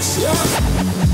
Yeah.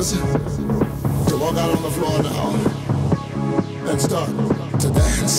to walk out on the floor now and start to dance.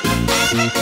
Yeah.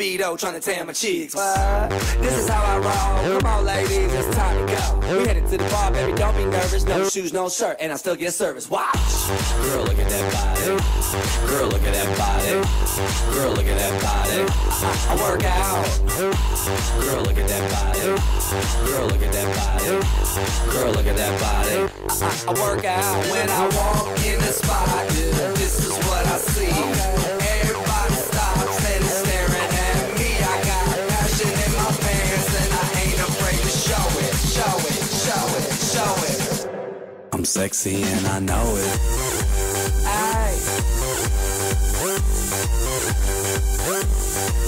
Speedo trying to tan my cheeks. What? This is how I roll. Come on, ladies, it's time to go. We headed to the bar, baby, don't be nervous. No shoes, no shirt, and I still get service. Watch. Girl, look at that body. Girl, look at that body. Girl, look at that body. I, work out. Girl, look at that body. Girl, look at that body. Girl, look at that body. I, I, I work out when I walk in the spot. This is what I see. I'm sexy and I know it.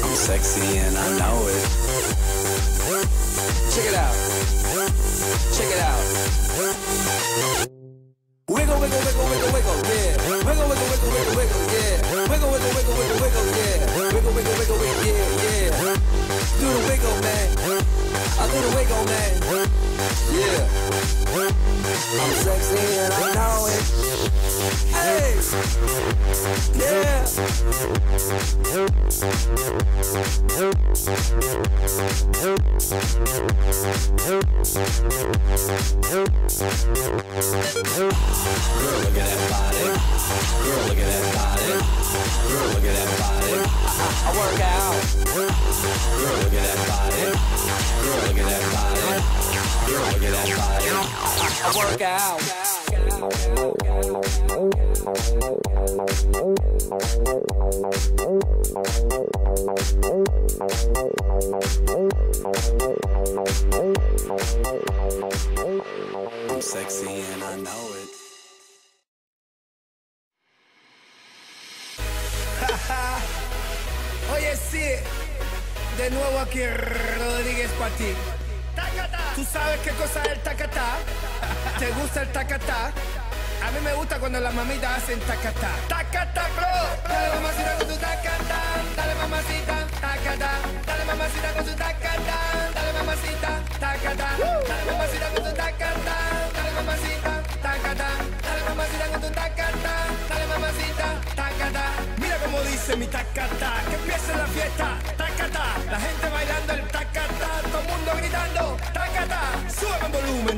I'm sexy and I know it. Check it out. Check it out. Wiggle, wiggle, wiggle, wiggle, wiggle, yeah. Wiggle, wiggle, wiggle, wiggle, wiggle, yeah. Wiggle, wiggle, wiggle, wiggle, wiggle, yeah. Wiggle, wiggle, wiggle, wiggle, yeah, yeah. Do the wiggle, man. I do the wiggle, man. Yeah. I'm sexy and I know it. Hey. Yeah. Girl, look at that body. Girl, look at that body. Girl, look at that body. I work out. Girl, look at that body. Girl, look at that body. Girl, look at that body. I, work out. I'm sexy and I know it. Oye, sí, de nuevo aquí Rodríguez para ti. ¿Tú sabes qué cosa es el tacatá? ¿Te gusta el tacatá? A mí me gusta cuando las mamitas hacen tacatá. Tacatá. Dale mamacita con tu tacatá. Dale mamacita, tacatá. Dale mamacita con tu tacatá. Dale mamacita, tacatá. Dale mamacita con tu tacatá. Dale mamacita, tacatá. Dale mamacita con tu tacatá. Dale mamacita, tacatá. Mira cómo dice mi tacatá.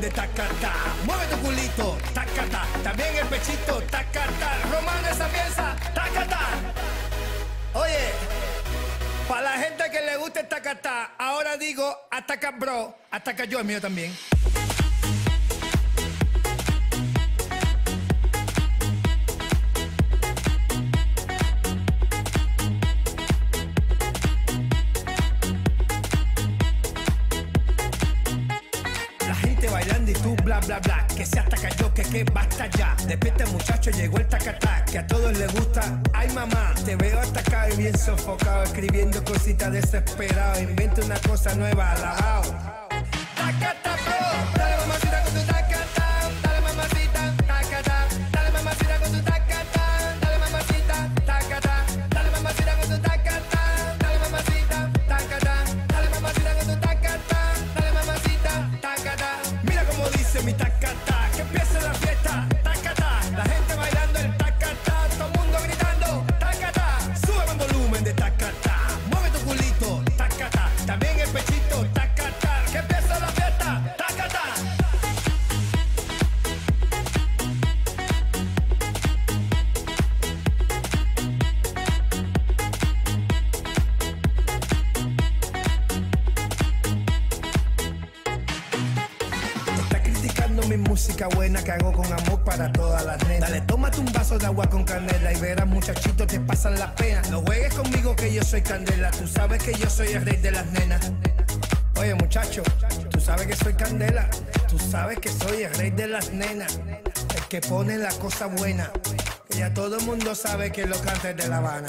De tacatá. Mueve tu culito, tacatá. También el pechito, tacatá. Romano esa pieza, tacatá. Oye, para la gente que le guste el tacatá, ahora digo ataca bro, ataca yo, el mío también. Bla bla que se ataca yo, que que basta ya. Despierta muchacho, llegó el tacatá, que a todos les gusta. Ay mamá, te veo atacado y bien sofocado, escribiendo cositas desesperado. Inventa una cosa nueva, alabao. Para todas las nenas. Dale, tómate un vaso de agua con canela y verás muchachitos te pasan la pena. No juegues conmigo que yo soy candela, tú sabes que yo soy el rey de las nenas. Oye muchacho, tú sabes que soy candela, tú sabes que soy el rey de las nenas, el que pone la cosa buena, que ya todo el mundo sabe que lo canta de La Habana.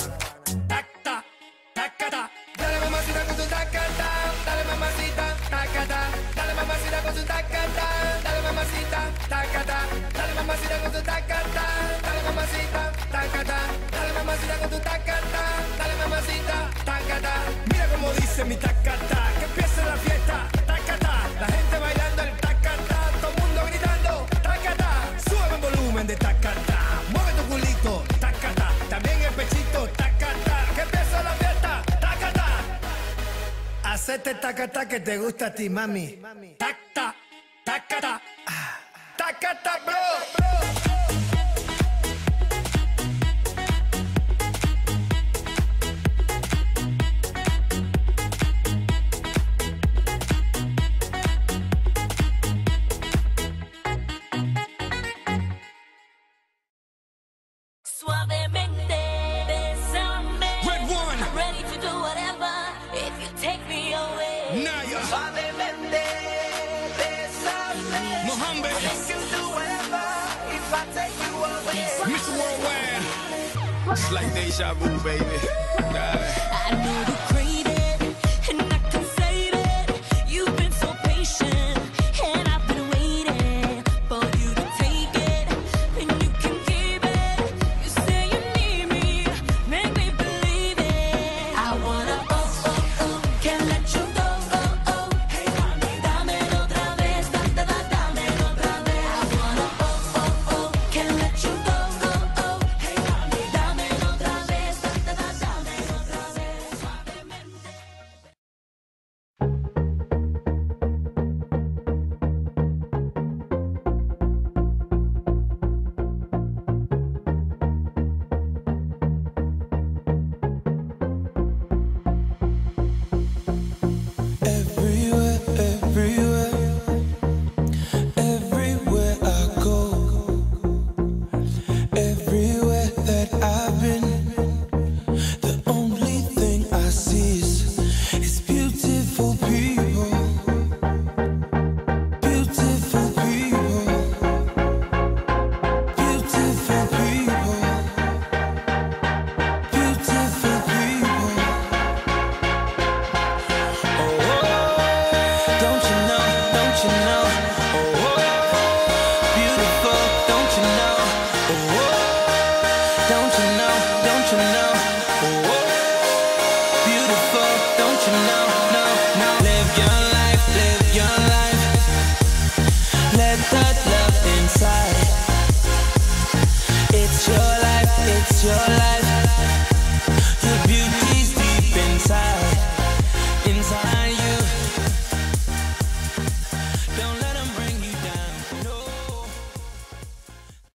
Tacata, dale mamacita con tu tacata, dale mamacita, tacata, dale mamacita con tu tacata, dale mamacita, tacata. Mira cómo dice mi tacata, que empiece la fiesta, tacata, la gente bailando el tacata, todo el mundo gritando, tacata, sube el volumen de tacata, mueve tu culito, tacata, también el pechito, tacata, que empiece la fiesta, tacata. Hacete tacata que te gusta a ti, mami. Tacata, tacata, bro. Mr. Worldwide. It's like deja vu, baby. I know you crave